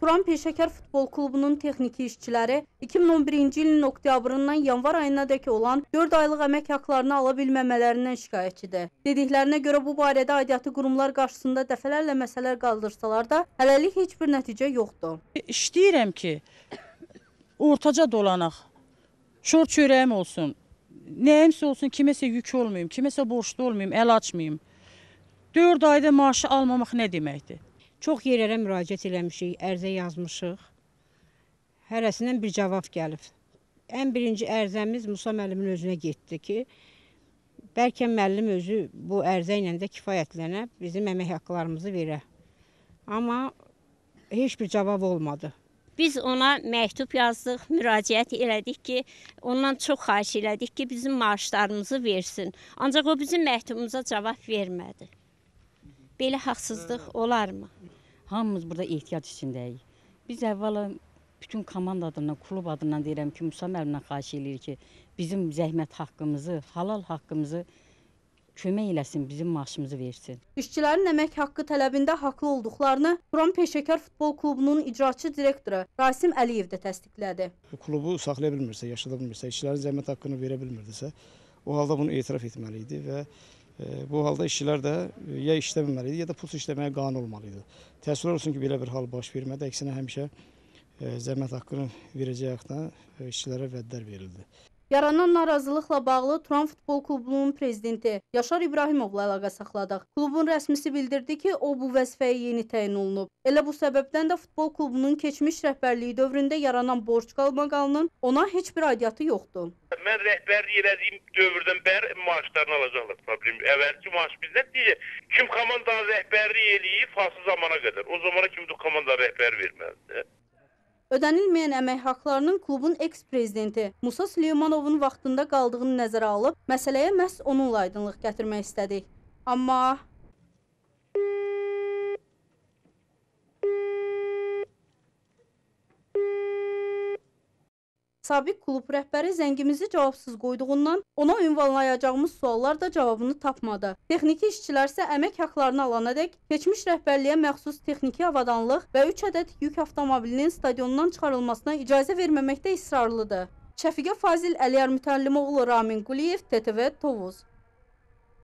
Turan Peşəkar Futbol Klubunun texniki işçiləri 2011-ci ilin oktyabrından yanvar ayınadək olan 4 aylıq əmək haqlarını ala bilməmələrindən şikayətçidir. Dediklərinə görə bu barədə aidiyyatı qurumlar qarşısında dəfələrlə məsələlər qaldırsalar da, hələlik heç bir nəticə yoxdur. İstəyirəm ki, ortaca dolanaq. Şor çörəyim olsun. Nəyimsə olsun, kiməsə yük olmayım, kiməsə borclu olmayım, əl açmayım. 4 ayda maaşı almamaq nə deməkdir? Çox yerlərə müraciət eləmişik, ərizə yazmışıq. Hərəsindən bir cavab gəlib. Ən birinci ərizəmiz Musa müəllimin özünə getdi ki, bəlkə müəllim özü bu ərizə ilə də kifayətlənə bizim əmək haqqlarımızı verə. Amma heç bir cavab olmadı. Biz ona məktub yazdıq, müraciət elədik ki, ondan çox xahiş elədik ki, bizim maaşlarımızı versin. Ancaq o bizim məktubumuza cavab vermədi. Belə haqsızlıq olarmı? Hamımız burada ehtiyac içindəyik. Biz əvvəla bütün komanda adından, klub adından deyirəm ki, Musa müəllimdən xahiş eləyirik ki, bizim zəhmət haqqımızı, halal haqqımızı kömək eləsin, bizim maaşımızı versin. İşçilərin əmək haqqı tələbində haqlı olduqlarını Turan Peşəkar Futbol Klubunun icraçı direktoru Rasim Əliyev də təsdiqlədi. bu klubu saxlaya bilmirsə, yaşada bilmirsə, işçilərin zəhmət haqqını verə bilmirdisə, o halda bunu etiraf etməli idi və bu halda işçilər də e, ya işləməməli idi, ya da pulsuz işləməyə qane olmalı idi. Təəssüflər olsun ki, belə bir hal baş vermədi. Əksinə həmişə e, zəhmət haqqını verəcək haqda e, işçilərə vədlər verildi. Yaranan narazılıqla bağlı Turan Futbol Klubunun prezidenti Yaşar İbrahimovla əlaqə saxladıq. Klubun rəsmisi bildirdi ki, o bu vəzifəyə yeni təyin olunub. Elə bu səbəbdən də futbol klubunun keçmiş rəhbərliyi dövründə yaranan borc qalmaqalının ona heç bir aidiyyatı yoxdur. Mən rəhbərlik elədiyim dövrdən bəri maaşlarını alacaqlar problem. Əvvəlki maaş bizdən deyir. Kim komandanın rəhbərlik eləyir fasıl zamana qədər. O zamana kimi də komanda rəhbər verməlidir. Ödənilməyən əmək haqlarının klubun eks-prezidenti Musa Süleymanovun vaxtında qaldığını nəzərə alıb, məsələyə məhz onunla aydınlıq gətirmək istədik. Amma Sabiq klub rəhbəri zəngimizi cavabsız qoyduğundan ona ünvanlayacağımız suallar da cavabını tapmadı. Texniki işçilər isə əmək haqlarını alanadək keçmiş rəhbərliyə məxsus texniki avadanlıq və 3 ədəd yük avtomobilinin stadiondan çıxarılmasına icazə verməməkdə israrlıdır. Şəfiqə Fazil Əliyar Mütəllimoğlu, Ramin Quliyev, TTV Tovuz.